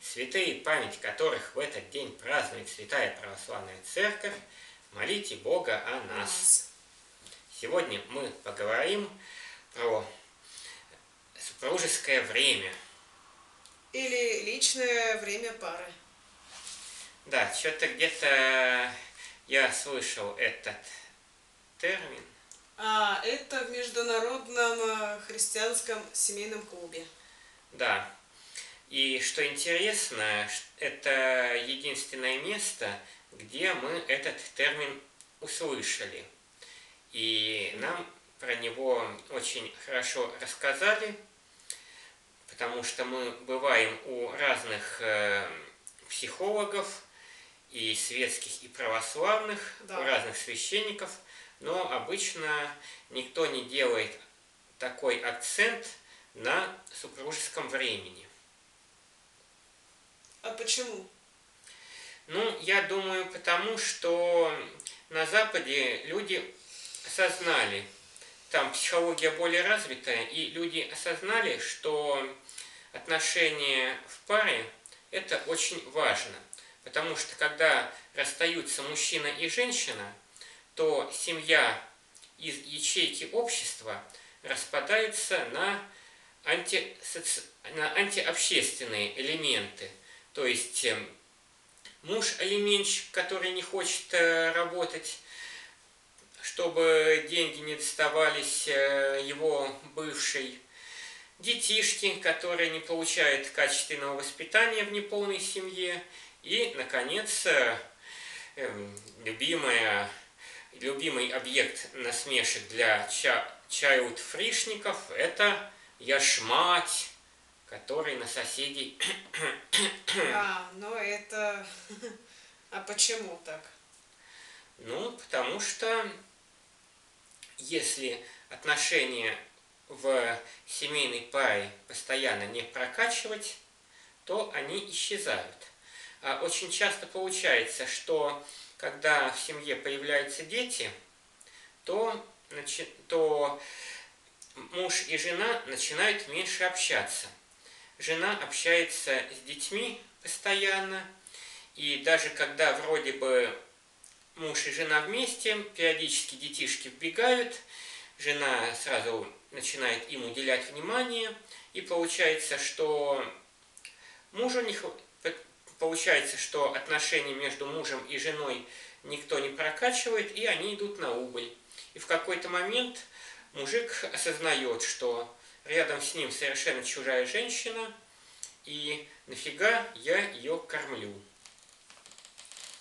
Святые, память которых в этот день празднует Святая Православная Церковь, молите Бога о нас. Сегодня мы поговорим про супружеское время. Или личное время пары. Да, что-то где-то я слышал этот термин. А это в Международном э, христианском семейном клубе. Да. И что интересно, это единственное место, где мы этот термин услышали. И нам про него очень хорошо рассказали, потому что мы бываем у разных э, психологов, и светских, и православных, да. у разных священников – но обычно никто не делает такой акцент на супружеском времени. А почему? Ну, я думаю, потому что на Западе люди осознали, там психология более развитая, и люди осознали, что отношения в паре – это очень важно. Потому что когда расстаются мужчина и женщина – то семья из ячейки общества распадается на, антисоци... на антиобщественные элементы. То есть эм, муж-алименщик, который не хочет э, работать, чтобы деньги не доставались э, его бывшей, детишки, которые не получают качественного воспитания в неполной семье, и, наконец, э, эм, любимая любимый объект насмешек для ча чайлд-фришников – это яшмать, который на соседей... А, ну это... А почему так? Ну, потому что если отношения в семейной паре постоянно не прокачивать, то они исчезают. А очень часто получается, что когда в семье появляются дети, то, то муж и жена начинают меньше общаться. Жена общается с детьми постоянно, и даже когда вроде бы муж и жена вместе, периодически детишки вбегают, жена сразу начинает им уделять внимание, и получается, что мужу не, Получается, что отношения между мужем и женой никто не прокачивает, и они идут на убыль. И в какой-то момент мужик осознает, что рядом с ним совершенно чужая женщина, и нафига я ее кормлю.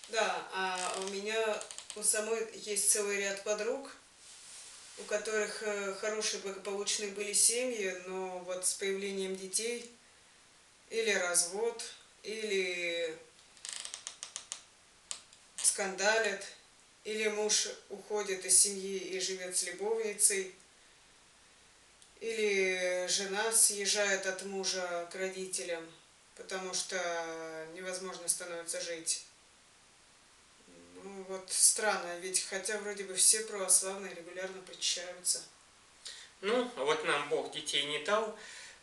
Да, а у меня у самой есть целый ряд подруг, у которых э, хорошие благополучные были семьи, но вот с появлением детей или развод – или скандалят, или муж уходит из семьи и живет с любовницей, или жена съезжает от мужа к родителям, потому что невозможно становится жить. Ну вот странно, ведь хотя вроде бы все православные регулярно причащаются. Ну, а вот нам Бог детей не дал,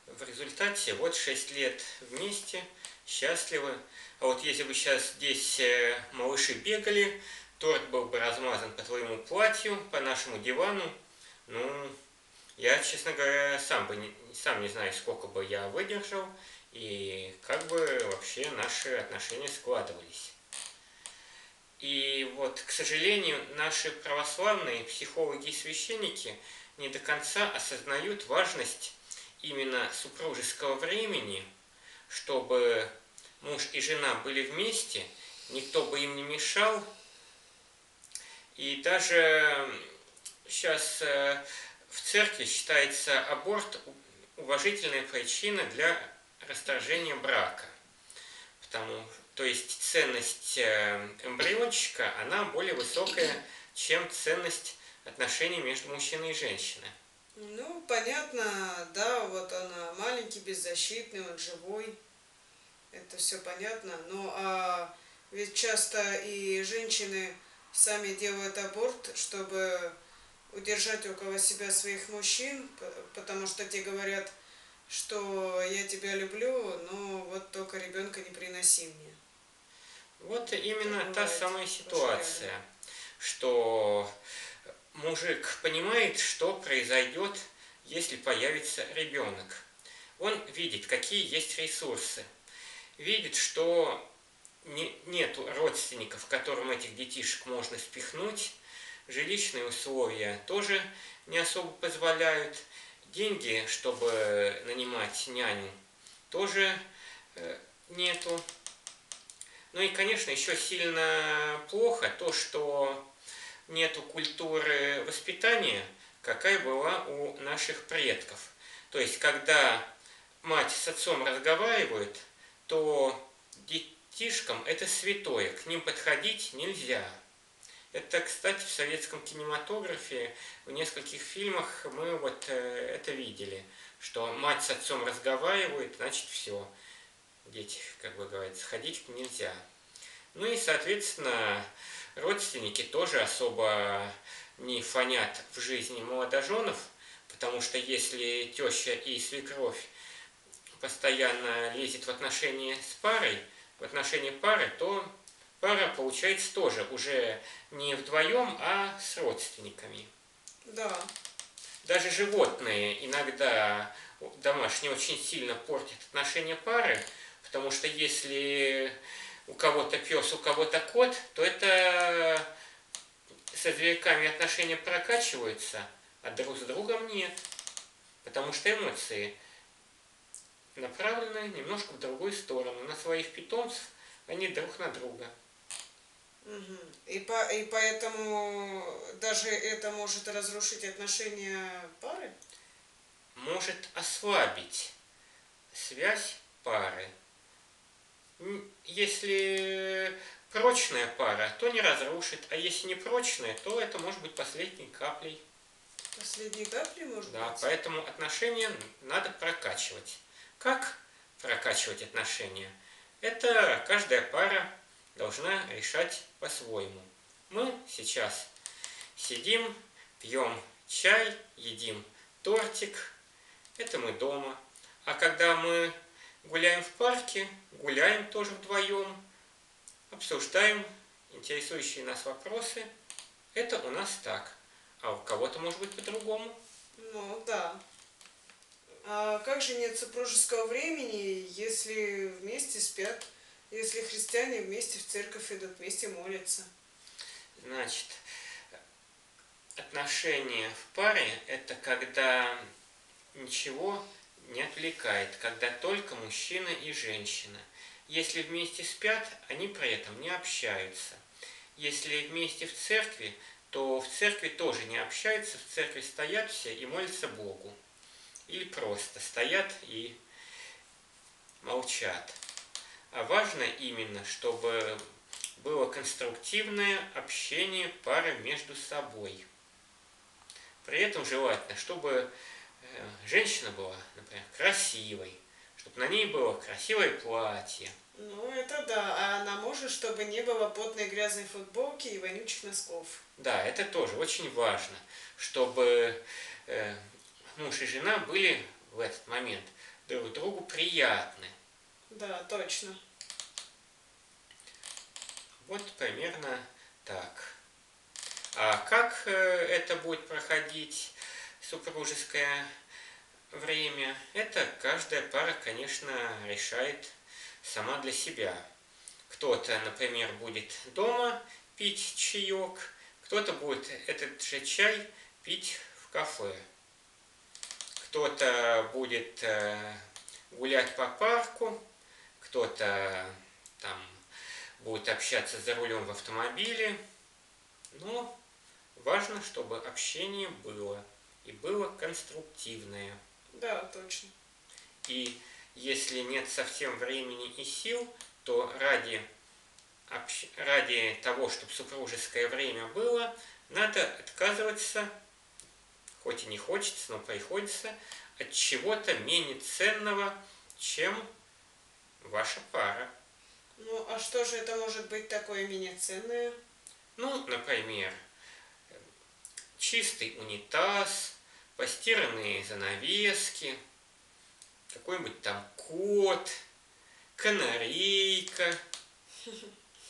в результате вот шесть лет вместе – счастливы. А вот если бы сейчас здесь э, малыши бегали, торт был бы размазан по твоему платью, по нашему дивану, ну, я, честно говоря, сам бы не, сам не знаю, сколько бы я выдержал, и как бы вообще наши отношения складывались. И вот, к сожалению, наши православные психологи и священники не до конца осознают важность именно супружеского времени, чтобы муж и жена были вместе, никто бы им не мешал. И даже сейчас в церкви считается аборт уважительной причиной для расторжения брака. Потому, то есть ценность э, эмбриончика, она более высокая, чем ценность отношений между мужчиной и женщиной. Ну, понятно, да, вот она маленький, беззащитный, он живой это все понятно. Ну, а ведь часто и женщины сами делают аборт, чтобы удержать около себя своих мужчин, потому что те говорят, что я тебя люблю, но вот только ребенка не приноси мне. Вот именно Так та самая ситуация, что мужик понимает, что произойдет, если появится ребенок. Он видит, какие есть ресурсы. Видит, что не, нет родственников, которым этих детишек можно спихнуть. Жилищные условия тоже не особо позволяют. Деньги, чтобы нанимать няню, тоже э, нету. Ну и, конечно, еще сильно плохо то, что нету культуры воспитания, какая была у наших предков. То есть, когда мать с отцом разговаривают, то детишкам это святое, к ним подходить нельзя. Это, кстати, в советском кинематографе в нескольких фильмах мы вот э, это видели, что мать с отцом разговаривают, значит все, дети, как бы говорится, ходить нельзя. Ну и, соответственно, родственники тоже особо не фонят в жизни молодоженов, потому что если теща и свекровь постоянно лезет в отношения с парой, в отношения пары, то пара получается тоже уже не вдвоем, а с родственниками. Да. Даже животные иногда домашние очень сильно портят отношения пары, потому что если у кого-то пес, у кого-то кот, то это со зверьками отношения прокачиваются, а друг с другом нет. Потому что эмоции направлены немножко в другую сторону, на своих питомцев, а не друг на друга. Угу. И, по, и поэтому даже это может разрушить отношения пары? Может ослабить связь пары. Если прочная пара, то не разрушит, а если не прочная, то это может быть последней каплей. Последней каплей может да, быть? Да, поэтому отношения надо прокачивать. Как прокачивать отношения? Это каждая пара должна решать по-своему. Мы сейчас сидим, пьем чай, едим тортик. Это мы дома. А когда мы гуляем в парке, гуляем тоже вдвоем, обсуждаем интересующие нас вопросы. Это у нас так. А у кого-то может быть по-другому. Ну, да. А как же нет супружеского времени, если вместе спят? Если христиане вместе в церковь идут, вместе молятся. Значит, отношения в паре – это когда ничего не отвлекает, когда только мужчина и женщина. Если вместе спят, они при этом не общаются. Если вместе в церкви, то в церкви тоже не общаются, в церкви стоят все и молятся Богу. Или просто стоят и молчат. А важно именно, чтобы было конструктивное общение пары между собой. При этом желательно, чтобы э, женщина была, например, красивой, чтобы на ней было красивое платье. Ну, это да. А на муже, чтобы не было потной грязной футболки и вонючих носков. Да, это тоже очень важно, чтобы э, муж и жена были в этот момент друг другу приятны. Да, точно. Вот примерно так. А как э, это будет проходить супружеское время? Это каждая пара, конечно, решает сама для себя. Кто-то, например, будет дома пить чаек, кто-то будет этот же чай пить в кафе. Кто-то будет э, гулять по парку, кто-то там будет общаться за рулем в автомобиле. Но важно, чтобы общение было. И было конструктивное. Да, точно. И если нет совсем времени и сил, то ради, общ... ради того, чтобы супружеское время было, надо отказываться, хоть и не хочется, но приходится, от чего-то менее ценного, чем ваша пара. Ну, а что же это может быть такое менее ценное? Ну, например, чистый унитаз, постиранные занавески, какой-нибудь там кот, канарейка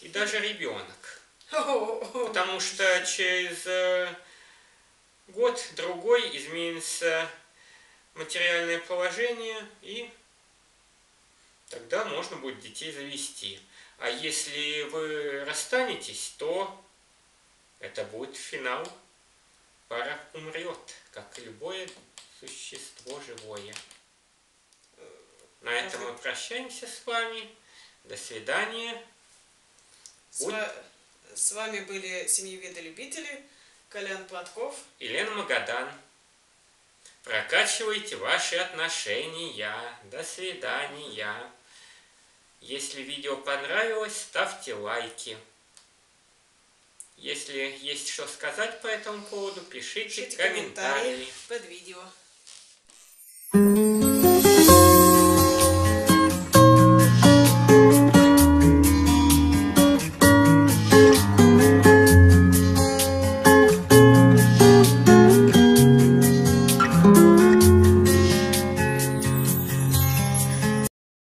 и даже ребенок. Потому что через э, год-другой изменится материальное положение, и тогда можно будет детей завести. А если вы расстанетесь, то это будет финал. Пара умрет, как и любое существо живое. На этом мы прощаемся с вами. До свидания. С, ва- с вами были семьеведы-любители Колян Платков. и Лена Магадан. Прокачивайте ваши отношения. До свидания. Если видео понравилось, ставьте лайки. Если есть что сказать по этому поводу, пишите, Пишите комментарии. комментарии под видео.